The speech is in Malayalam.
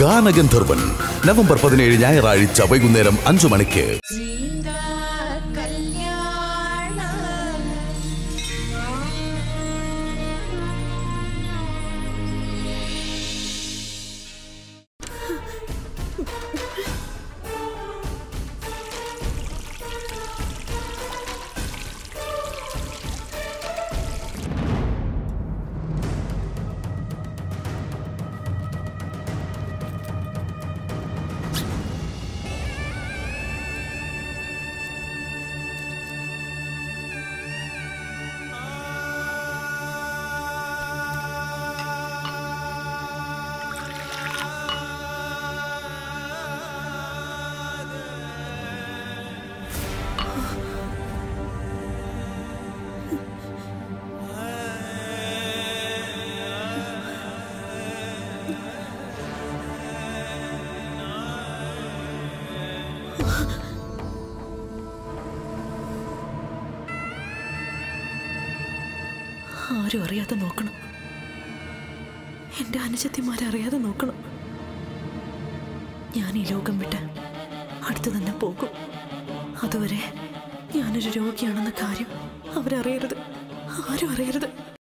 ഗാനഗന്ധർവൻ നവംബർ പതിനേഴ് ഞായറാഴ്ച വൈകുന്നേരം അഞ്ചു മണിക്ക്. ആരും അറിയാതെ നോക്കണം. എന്റെ അനുജത്തിമാരെ അറിയാതെ നോക്കണം. ഞാൻ ഈ ലോകം വിട്ട് അടുത്തു തന്നെ പോകും. അതുവരെ ഞാനൊരു രോഗിയാണെന്ന കാര്യം അവരറിയരുത്. ആരും അറിയരുത്.